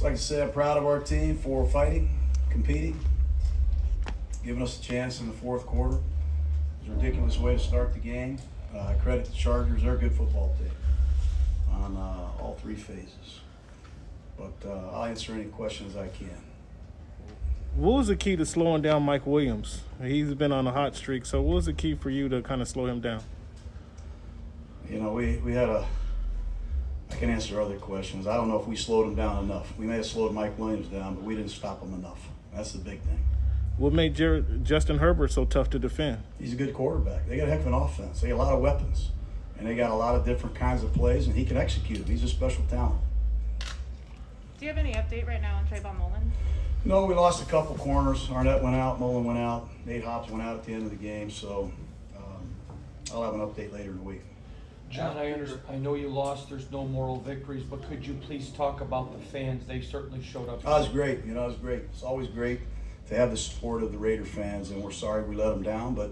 Just like I said, I'm proud of our team for fighting, competing, giving us a chance in the fourth quarter. It was a ridiculous way to start the game. Uh, I credit the Chargers; they're a good football team on uh, all three phases. But uh, I'll answer any questions I can. What was the key to slowing down Mike Williams? He's been on a hot streak. So, what was the key for you to kind of slow him down? You know, we, we had a. I can answer other questions. I don't know if we slowed him down enough. We may have slowed Mike Williams down, but we didn't stop him enough. That's the big thing. What made Jared, Justin Herbert so tough to defend? He's a good quarterback. They got a heck of an offense. They got a lot of weapons, and they got a lot of different kinds of plays, and he can execute. Them. He's a special talent. Do you have any update right now on Trayvon Mullen? No, we lost a couple corners. Arnette went out, Mullen went out, Nate Hobbs went out at the end of the game. So um, I'll have an update later in the week. Jon, I under, I know you lost, there's no moral victories, but could you please talk about the fans? They certainly showed up. Oh, it was great. You know, it was great. It's always great to have the support of the Raider fans, and we're sorry we let them down, but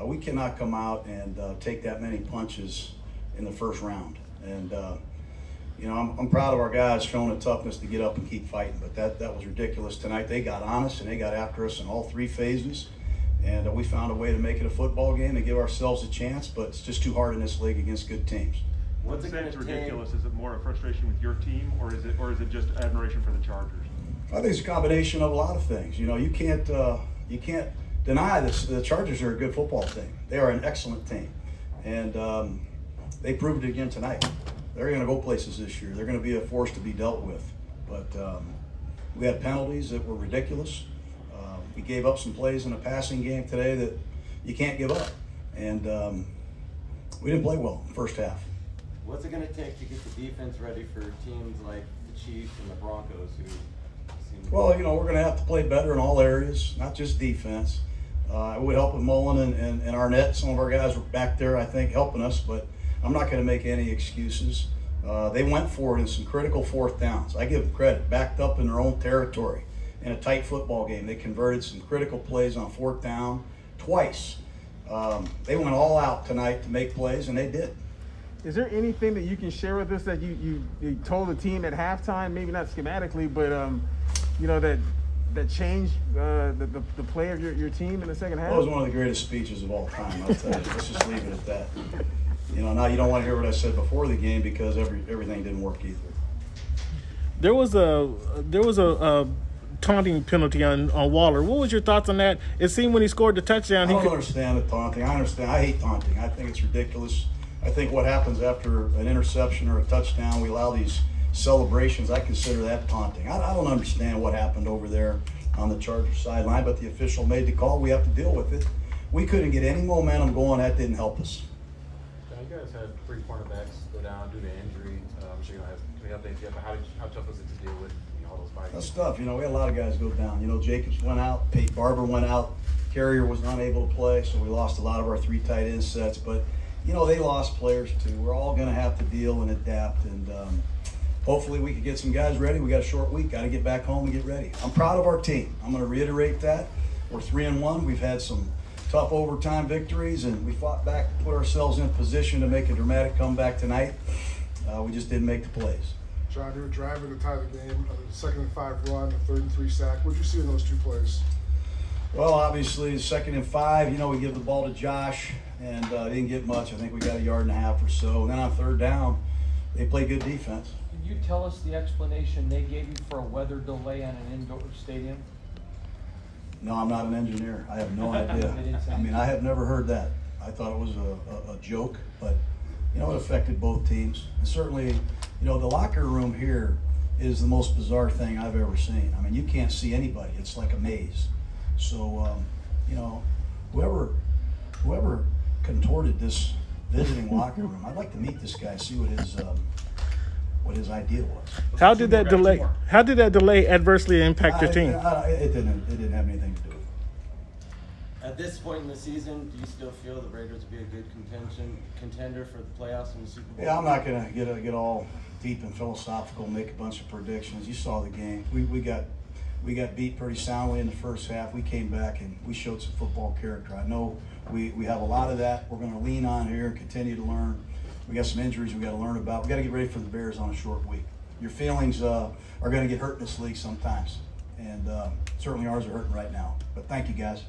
uh, we cannot come out and uh, take that many punches in the first round. And uh, you know, I'm, I'm, proud of our guys showing the toughness to get up and keep fighting, but that that was ridiculous tonight. They got honest and they got after us in all three phases and uh, we found a way to make it a football game and give ourselves a chance. But it's just too hard in this league against good teams. What's it it's ridiculous? Is it more a frustration with your team, or is it, or is it just admiration for the Chargers? I think it's a combination of a lot of things. You know, you can't uh, you can't deny this. The Chargers are a good football team. They are an excellent team, and um, they proved it again tonight. They're going to go places this year. They're going to be a force to be dealt with. But um, we had penalties that were ridiculous. We gave up some plays in a passing game today that you can't give up. And um, we didn't play well first half. What's it going to take to get the defense ready for teams like the Chiefs and the Broncos who well, you know, we're going to have to play better in all areas, not just defense. Uh, it would help with Mullen and, and, and Arnette. Some of our guys were back there, I think, helping us, but I'm not going to make any excuses. Uh, they went for it in some critical fourth downs. I give them credit, backed up in their own territory in a tight football game. They converted some critical plays on fourth down twice. Um, they went all out tonight to make plays, and they did. Is there anything that you can share with us that you, you, you told the team at halftime, maybe not schematically, but um, you know that that changed uh, the, the, the, play of your, your team in the second half? That was one of the greatest speeches of all time. I'll tell you. Let's just leave it at that. You know, now you don't want to hear what I said before the game because every everything didn't work either. There was a there was a, a taunting penalty on, on Waller. What was your thoughts on that? It seemed when he scored the touchdown, I don't could... understand the taunting. I understand. I hate taunting. I think it's ridiculous. I think what happens after an interception or a touchdown, we allow these celebrations. I consider that taunting. I, I don't understand what happened over there on the Chargers sideline, but the official made the call. We have to deal with it. We couldn't get any momentum going. That didn't help us. you guys had three cornerbacks go down due to injury. Uh, I'm sure you don't have too many updates yet, but how, did, how tough was it to deal with? That's tough. You know, we had a lot of guys go down. You know, Jacobs went out, Peyton Barber went out, Carrier was unable to play, so we lost a lot of our three tight end sets. But, you know, they lost players too. We're all going to have to deal and adapt. And um, hopefully we can get some guys ready. We got a short week. Got to get back home and get ready. I'm proud of our team. I'm going to reiterate that. We're three and one. We've had some tough overtime victories, and we fought back, put ourselves in a position to make a dramatic comeback tonight. Uh, we just didn't make the plays. Jon, you were driving to tie the game, a second and five run, a third and three sack. What did you see in those two plays? Well, obviously, second and five, you know, we give the ball to Josh, and uh, didn't get much. I think we got a yard and a half or so. And then on third down, they play good defense. Can you tell us the explanation they gave you for a weather delay on an indoor stadium? No, I'm not an engineer. I have no idea. I mean, I have never heard that. I thought it was a, a, a joke, but you know, it affected both teams. And certainly, you know, the locker room here is the most bizarre thing I've ever seen. I mean, you can't see anybody. It's like a maze. So, um, you know, whoever whoever contorted this visiting locker room, I'd like to meet this guy, see what his um, what his idea was. How did that delay? How did that delay adversely impact your team? I, I, it didn't. It didn't have anything to do. At this point in the season, do you still feel the Raiders will be a good contention contender for the playoffs and the Super Bowl? Yeah, I'm not gonna get get all deep and philosophical, make a bunch of predictions. You saw the game. We we got we got beat pretty soundly in the first half. We came back and we showed some football character. I know we, we have a lot of that. We're going to lean on here and continue to learn. We got some injuries we got to learn about. We got to get ready for the Bears on a short week. your feelings uh, are going to get hurt in this league sometimes. And uh, certainly ours are hurting right now. But thank you, guys.